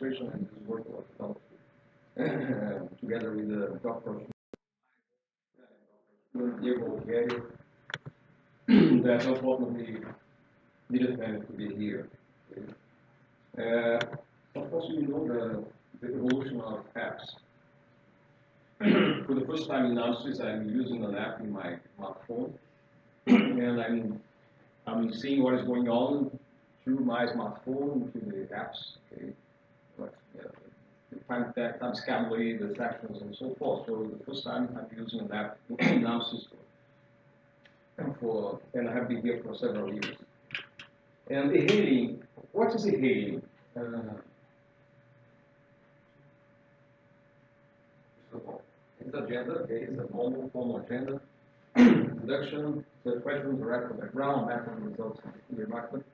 registration and this work was uh, together with the Dr. Diego Guerrero, that unfortunately didn't to be here. Uh, of course, you know the, the evolution of apps. For the first time in AMCIS, I'm using an app in my smartphone, and I'm I'm seeing what is going on through my smartphone, through the apps, okay, the time, time scambly, the sections, and so forth. So the first time I'm using an app in AMCIS for, and I have been here for several years. And e-hailing, what is e-hailing? Uh, it's agenda, okay, it's a normal formal agenda. Introduction, the questions are at the background, background results in the market.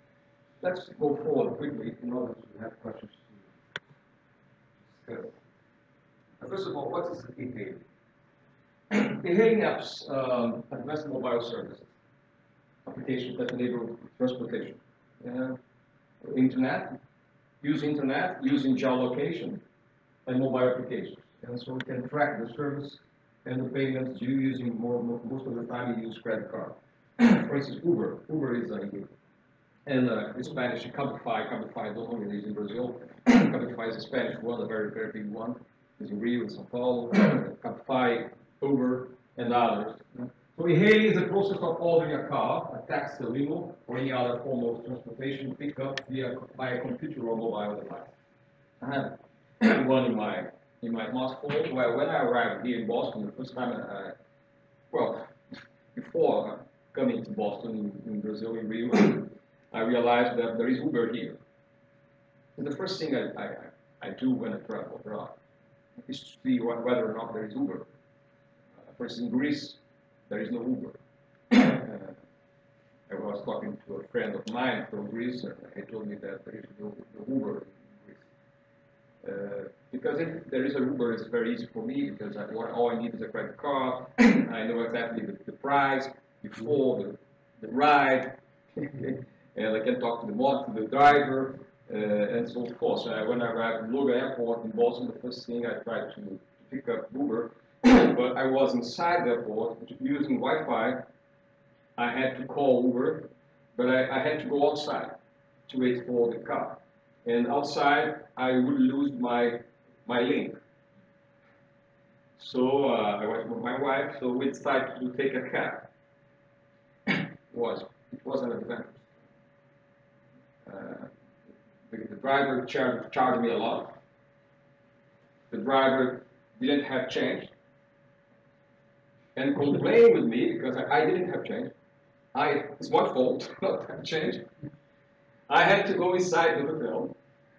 Let's go forward quickly in order to have questions discuss. First of all, what is the e-hailing? e-hailing apps, um, advanced mobile services, applications that enable transportation. Uh, internet, use internet, using geolocation, and mobile applications. And so we can track the service and the payments you using more, most of the time you use credit card. For instance, Uber. Uber is a and uh, in Spanish, Cabify, Cabify, don't know only is in Brazil. Cabify is a Spanish one, a very, very big one. It's in Rio, in São Paulo. Cabify, Uber, and others. So e-hailing is the process of ordering a car, a taxi, a limo, or any other form of transportation picked up via by a computer or mobile device. I have one in my in my smartphone. Well, when I arrived here in Boston, the first time, I, well, before coming to Boston in, in Brazil, in Rio, I realized that there is Uber here. And the first thing I, I, I do when I travel abroad is to see what, whether or not there is Uber. Uh, first in Greece, there is no Uber. uh, I was talking to a friend of mine from Greece, and he told me that there is no, no Uber in Greece. Uh, because if there is a Uber, it's very easy for me because I, all I need is a credit card. I know exactly the, the price before the, the ride, and I can talk to the mod, to the driver, uh, and so forth. So when I arrived at Logan Airport in Boston, the first thing I tried to, pick up Uber, but I was inside the airport using Wi-Fi. I had to call Uber, but I, I had to go outside to wait for the car. And outside, I would lose my my link. So uh, I was with my wife, so we decided to take a cab. it was it was an adventure. Uh, the, the, driver charged, charged me a lot. The driver didn't have change and complained with me because I, I didn't have change. I it's my fault not have change. I had to go inside the hotel.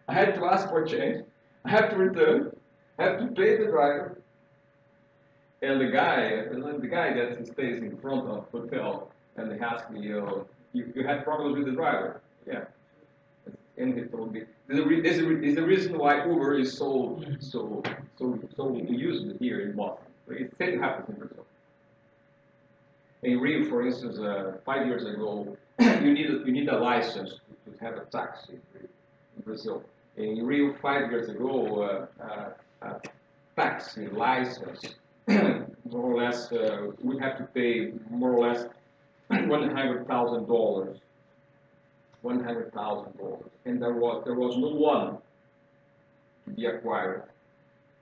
I had to ask for change. I have to return, I have to pay the driver. And the guy, the guy that stays in front of the hotel, and he asked me, you, you had problems with the driver? Yeah. And he told me, there's a, there's a reason why Uber is so, so, so, so used here in Boston. It same happens in Brazil. In Rio, for instance, uh, five years ago, you need a, you need a license to, have a taxi in Brazil in Rio five years ago, uh, uh, taxi license, more or less, uh, we have to pay more or less $100,000. $100,000. And there was, there was no one to be acquired.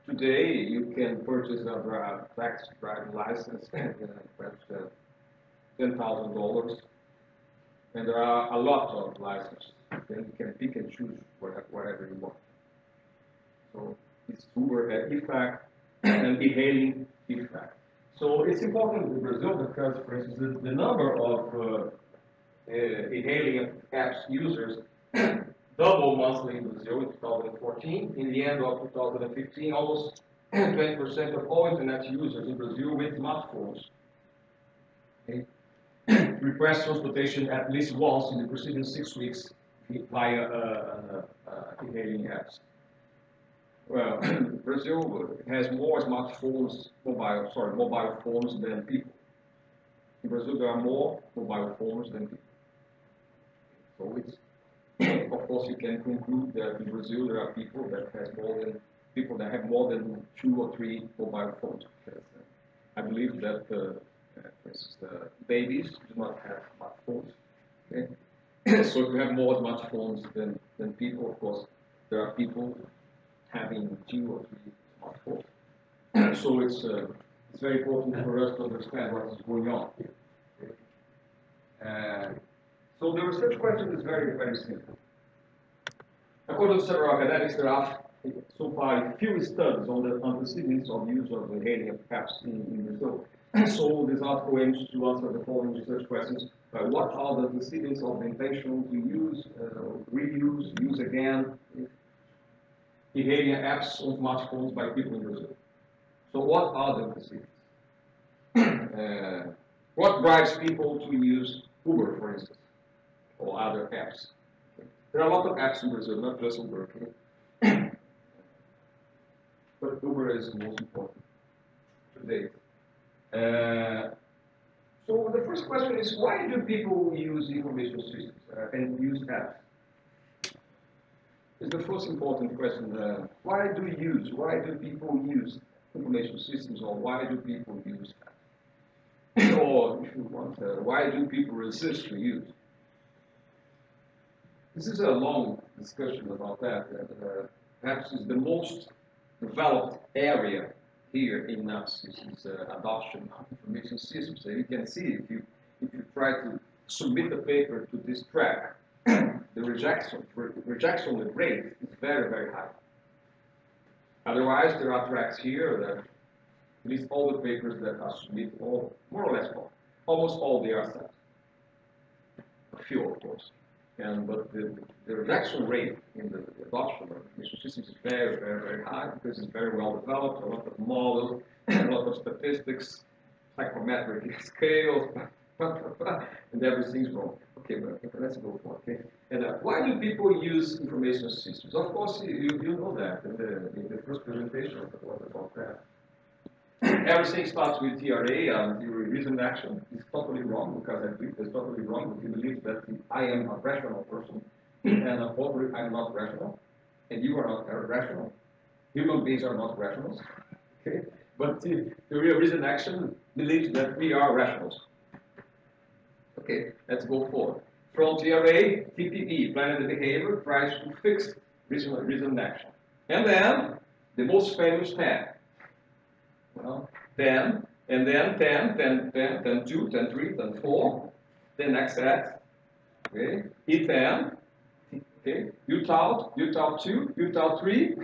Today, you can purchase a taxi driving license at perhaps $10,000. And there are a lot of licenses then you can pick and choose whatever you want. So it's Uber IFAC and e-hailing IFAC. So it's important in Brazil because, for instance, the, the number of uh, uh, e-hailing apps users double monthly in Brazil in 2014. In the end of 2015, almost 20% of all internet users in Brazil with smartphones okay, request transportation at least once in the preceding six weeks via uh, uh, e-hailing apps. Well, Brazil has more smartphones, mobile, sorry, mobile phones than people. In Brazil, there are more mobile phones than people. So it's of course, you can conclude that in Brazil there are people that has more than people that have more than two or three mobile phones. Because, uh, I believe that, uh, for instance, the babies do not have smartphones. Okay? so if you have more smartphones than, than people, of course, there are people having two or three smartphones. so it's, uh, it's very important for us to understand what is going on Uh, so the research question is very, very simple. According to several academics, there are so far few studies on the antecedents of use of the e-hailing apps in, in Brazil. so this article aims to answer the following research questions. Uh, what are the antecedents of the intention to use, uh, reuse, use again, e-hailing apps on smartphones by people in Brazil? So what are the antecedents? uh, what drives people to use Uber, for instance, or other apps? There are a lot of apps in Brazil, not just Uber. But Uber is the most important today. Uh, so the first question is, why do people use information systems uh, and use apps? Is the first important question. Uh, why do you use? Why do people use information systems, or why do people use apps? or if you want, uh, why do people resist to use? This is a long discussion about that. Uh, perhaps is the most developed area here in NUTS is uh, adoption of information systems. So you can see if you if you try to submit a paper to this track, the rejection re rejection rate is very very high. Otherwise, there are tracks here that at least all the papers that are submitted, all more or less all, almost all they are sent. A few, of course. And but the, the rejection rate in the, adoption of information systems is very, very, very high because it's very well developed, a lot of models, a lot of statistics, psychometric scales, and everything's wrong. Okay, but let's go for. Okay. And uh, why do people use information systems? Of course, you, you know that in the, in the first presentation was about that. Everything starts with TRA, um, theory reason action. is totally wrong because I believe it's totally wrong if you believe that I am a rational person and I'm not rational and you are not rational. Human beings are not rationals. Okay? But the of reason action believes that we are rationals. Okay, let's go forward. From TRA, TPB, planned behavior, tries to fix reason, reason action. And then the most famous tag, well, TAM, and then TAM, TAM, TAM, TAM, 2, TAM, 3, TAM, 4, then next set, okay, E10, okay, UTAUT, U tau 2, UTAUT 3,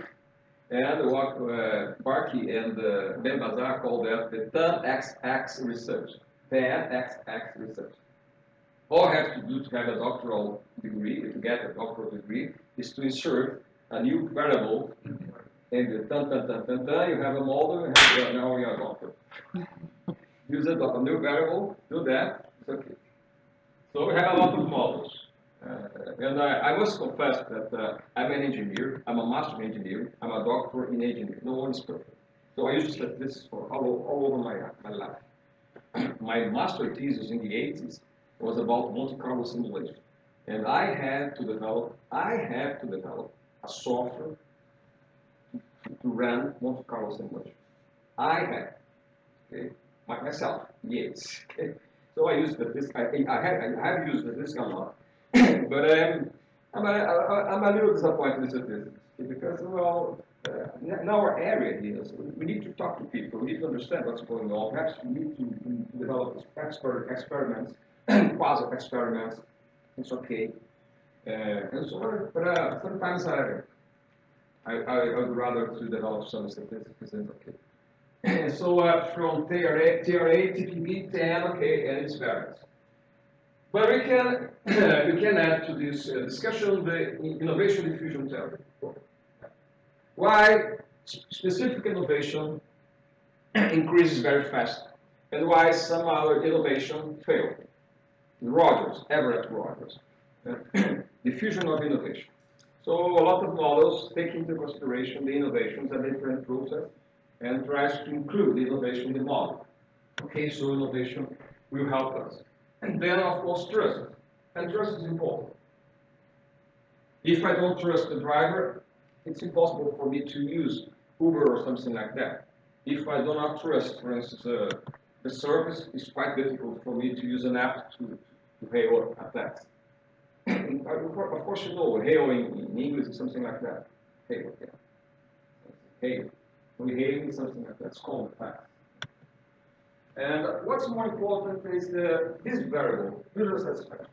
and what uh, Barki and uh, Benbasat call that the 10XX research, 10XX research. All I have to do to have a doctoral degree, to get a doctoral degree, is to insert a new variable and the dun, dun, dun, dun, dun, you have a model, and have, now we are doctor. Use a, a new variable, do that, it's okay. So we have a lot of models. Uh, and I, I, must confess that uh, I'm an engineer, I'm a master engineer, I'm a doctor in engineering. No one is perfect. So I use statistics for all, all over my, my life. my master thesis in the 80s was about Monte Carlo simulation. And I had to develop, I had to develop a software to run Monte Carlo simulation. I had, okay, myself, yes. Okay. So I used the disk, I, I, have, I have used the disk a lot, but um, I'm, a, I'm a little disappointed with statistics because, well, uh, in our area here, so we need to talk to people, we need to understand what's going on. Perhaps we need to develop exper experiments, quasi-experiments, it's okay. Uh, and so, but uh, sometimes I, I, I, would rather to develop some statistics than okay. so uh, from TRA, TRA, TPB, TAM, okay, and its variance. But we can we can add to this uh, discussion the innovation diffusion theory. Why specific innovation increases very fast, and why some other innovation fail. Rogers, Everett Rogers, diffusion of innovation. So a lot of models take into consideration the innovations and different process and tries to include the innovation in the model. Okay, so innovation will help us. And then, of course, trust. And trust is important. If I don't trust the driver, it's impossible for me to use Uber or something like that. If I do not trust, for instance, uh, the service, it's quite difficult for me to use an app to, to hail a taxi. Of course, you know, hail in, English is something like that. Hail, yeah. Hail. We hail something like that. It's called a taxi. And what's more important is the, this variable, user satisfaction.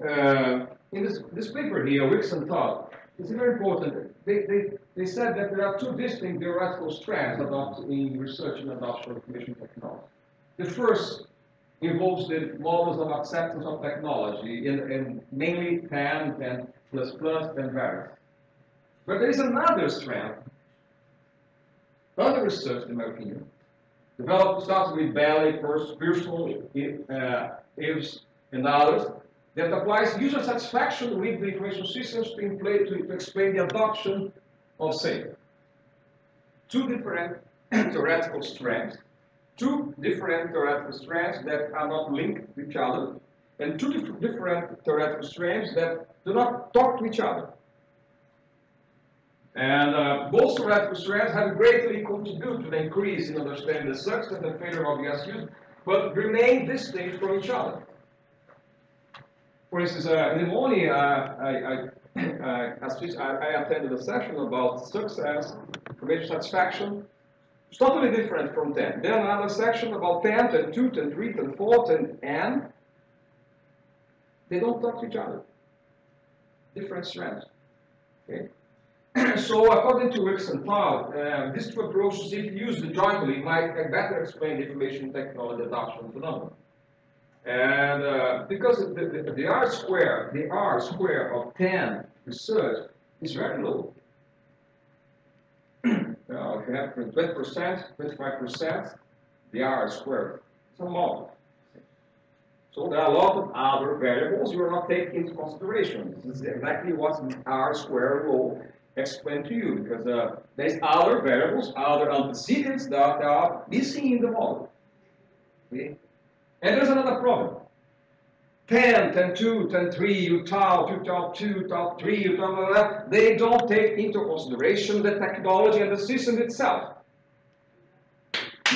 Uh, in this, this paper here, Wixom and Todd, it's very important. They, they, they said that there are two distinct theoretical strands adopted in research and adoption of information technology. The first involves the models of acceptance of technology, in, in mainly TAM, TAM++, and various. But there is another strand, other research, in my opinion, developed starting with Bailey, first Pearson, uh, Ives, and others, that applies user satisfaction with the information systems to, play, to, to explain the adoption of, say, two different theoretical strands, two different theoretical strands that are not linked to each other, and two dif different theoretical strands that do not talk to each other. And uh, both theoretical strands have greatly contributed to the increase in understanding the success and failure of the SUs, but remain distinct from each other. For instance, uh, in the morning, uh, I, I, I, I, attended a session about success, information satisfaction. It's totally different from TAM. Then another section about TAM, and 2, and 3, and 4, and N. They don't talk to each other. Different strands. Okay? so according to Wixom and Todd, uh, these two approaches, if used jointly, might better explain the information technology adoption phenomenon. And uh, because the, the, the, R square, the R square of TAM research is very low. Now, if you have 20%, 25%, the R squared, it's a lot. So there are a lot of other variables you are not taking into consideration. This is exactly what R squared will explain to you, because uh, there's other variables, other antecedents that, are missing in the model. Okay? And there's another problem. TAM, TAM, 2, TAM, 3, UTAUT, 2 tau 2, tau 3, UTAUT, blah, blah, they don't take into consideration the technology and the system itself.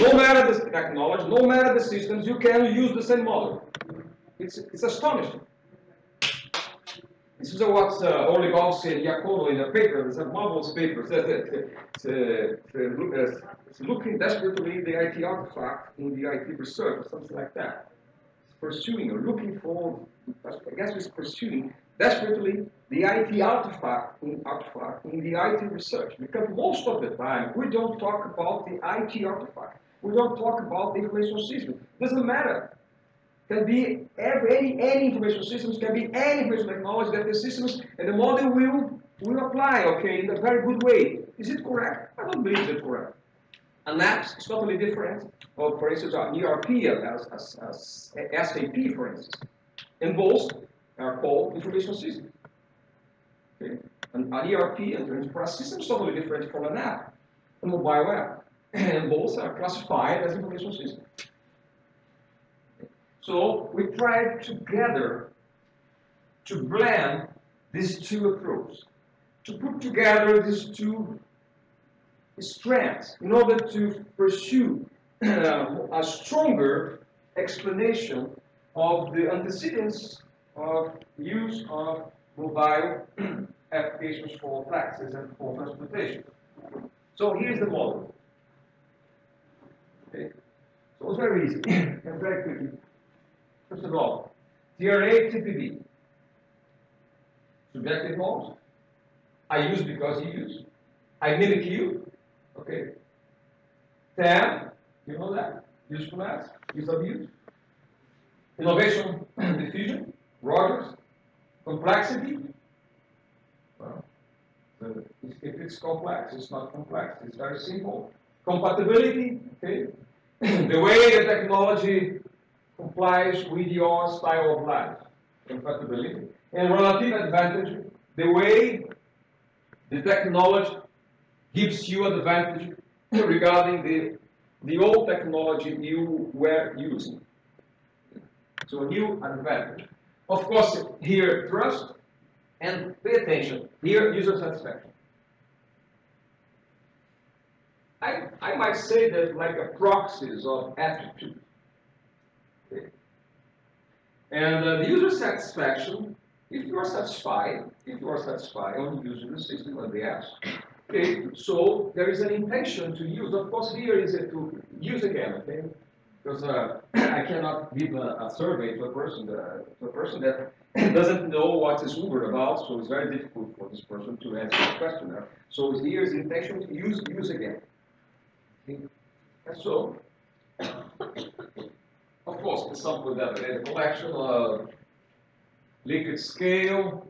No matter the technology, no matter the systems, you can use the same model. It's, it's astonishing. This is what uh, Balsi and Iacono in a paper, it's a marvelous paper, says that it's, uh, it's looking desperately the IT artifact in the IT research something like that. Pursuing or looking for, I guess it's pursuing desperately the IT artifact in, artifact in the IT research. Because most of the time, we don't talk about the IT artifact. We don't talk about the information system. Doesn't matter can be every, any, any information systems, can be any information technology that the systems and the model will, will apply, okay, in a very good way. Is it correct? I don't believe it's correct. An app is totally different. For instance, an ERP as, as, as SAP, for instance. And both are called information systems. Okay? An, an ERP and enterprise system is totally different from an app, a mobile app. And both are classified as information systems. So we try together to blend these two approaches, to put together these two strands in order to pursue uh, a stronger explanation of the antecedents of use of mobile applications for taxis and for transportation. So here's the model. Okay. So it's very easy and very quickly. First of all, TRA TPB. Subjective norms. I use because you use. I mimic you. Okay. TAM, you know that. Usefulness, use of use. Innovation diffusion, Rogers. Complexity. Well, if it's complex, it's not complex. It's very simple. Compatibility, okay. the way the technology complies with your style of life, compatibility. And relative advantage, the way the technology gives you advantage regarding the, the old technology you were using. So a new advantage. Of course, here trust, And pay attention, here, user satisfaction. I, I might say that like a proxies of attitude. And uh, the user satisfaction, if you are satisfied, if you are satisfied on using the system and the apps, okay, so there is an intention to use. Of course, here is it to use again, okay? Because uh, I cannot give a, a, survey to a person that, to a person that doesn't know what is Uber about, so it's very difficult for this person to answer the question. So here is the intention to use use again. And so, of course, the sample data data collection of Likert scale,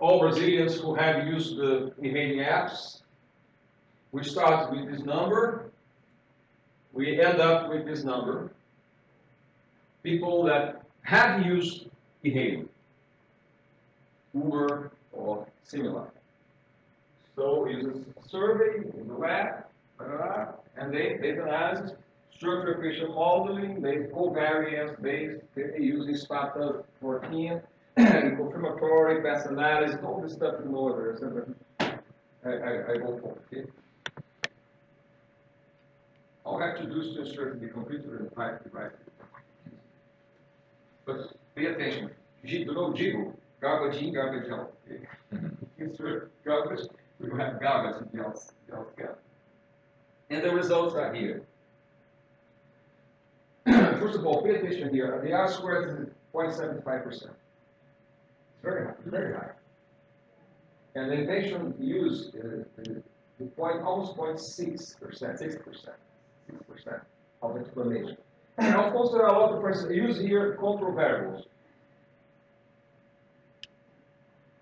all Brazilians who have used the e-hailing apps, we start with this number, we end up with this number. People that have used e-hailing, Uber or similar. So it's a survey in the web, and they, they analysis, structure equation modeling, they covariance based, they using Stata 14, confirmatory, path analysis, all this stuff in order. I, I, I go for okay? All I have to do is to insert the computer and type the right. But pay attention. Do não digo garbage in, garbage out. Okay? Mm-hmm. insert garbage, we have garbage in the out. And the results are here. First of all, pay attention here. The R squared is 0.75%. Very high, very high. And the intention used is, point, almost 0.6%, 6%, 6% of explanation. And of course, there are a lot of persons use here control variables.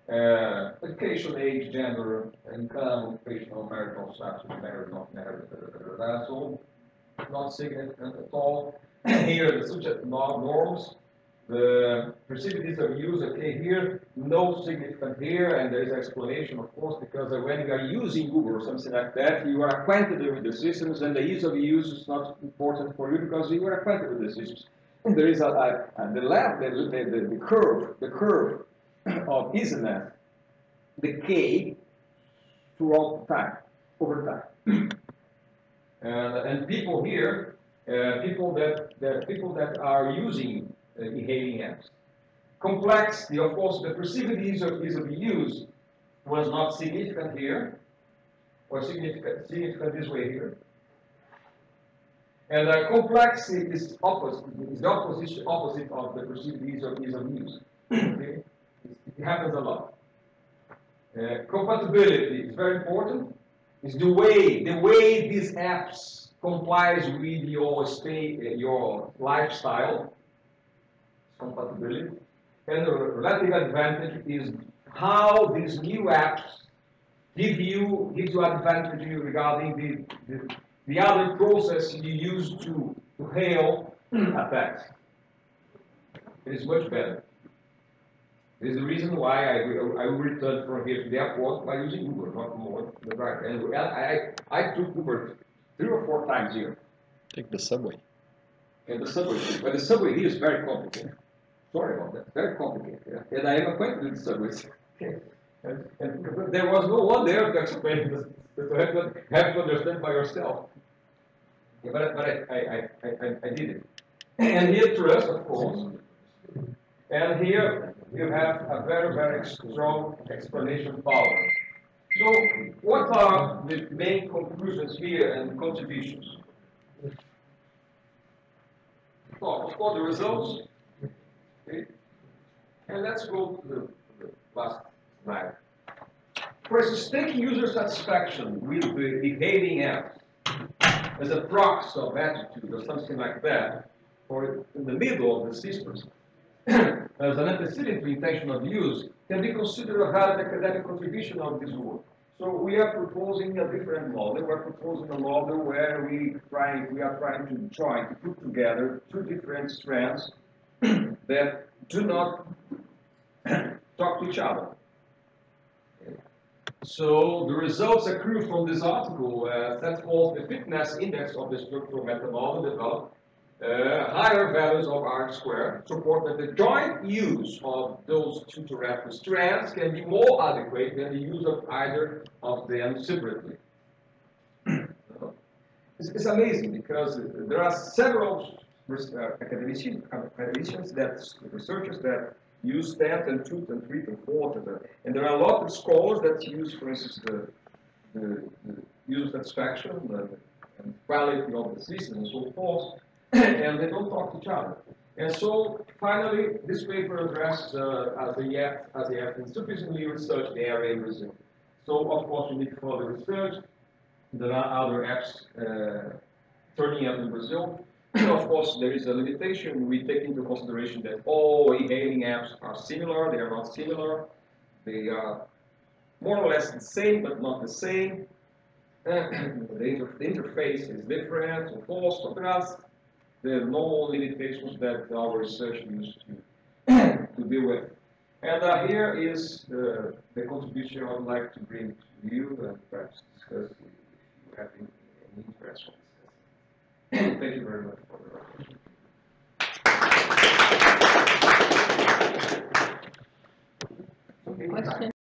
Uh, education, age, gender, income, occupational, marital status, married, not married, that's all not significant at all. here, the subject norms, the perceivities of use, okay, here, no significant here, and there is explanation, of course, because when you are using Google or something like that, you are acquainted with the systems, and the ease of use is not important for you because you are acquainted with the systems. And there is a, a, a the left, the, the, the, curve, the curve of easiness decay throughout time, over time. and, and people here, uh, people that, that people that are using uh, e-hailing apps. Complexity, of course, the perceived ease of, ease of use was not significant here, or significant, significant this way here. And uh, complexity is opposite, is the opposite, opposite of the perceived ease of, ease of use. okay? It happens a lot. Uh, compatibility is very important. It's the way the way these apps complies with your state, uh, your lifestyle. Compatibility, and the relative advantage is how these new apps give you gives you advantage regarding the, the, the other process you use to to hail attacks. It is much better. This is the reason why I, I returned from here to the airport by using Uber, not more the driver. And I, I, I took Uber three or four times here. Take the subway. And the subway, but the subway here is very complicated. Sorry about that, very complicated. Yeah? And I am acquainted with subways. Okay. And, and, there was no one there to explain this, to have to, have to understand by yourself. Yeah, but but I, I, I, I, I did it. And here trust, of course. And here you have a very, very strong explanation power. So what are the main conclusions here and contributions? Well, of course, the results. Okay. And let's go to the, the last slide. For instance, taking user satisfaction with the e-hailing app as a proxy of attitude or something like that, or in the middle of the systems, as an antecedent to intention of use can be considered a hard academic contribution of this work. So we are proposing a different model. We're proposing a model where we we are trying to try to put together two different strands that do not talk to each other. So the results accrue from this article uh, set the fitness index of the structural methodology developed uh, higher values of R squared support that the joint use of those two terrestrial strands can be more adequate than the use of either of them separately. it's, it's, amazing because there are several academicians, academicians that researchers that use tenth and tooth and three and fourth, and there are a lot of scholars that use, for instance, the, the, the user satisfaction and, and quality of the system and so forth, and they don't talk to each other. And so, finally, this paper addresses uh, as a yet as a yet insufficiently researched the area in Brazil. So, of course, we need further research. There are other apps uh, turning up in Brazil. Of course, there is a limitation. We take into consideration that all e-hailing apps are similar. They are not similar. They are more or less the same, but not the same. the, inter the, interface is different, of course, but there are normal limitations that our research used to, to deal with. And uh, here is the, the contribution I would like to bring to you and perhaps discuss if you have any interest Thank you very much the Question?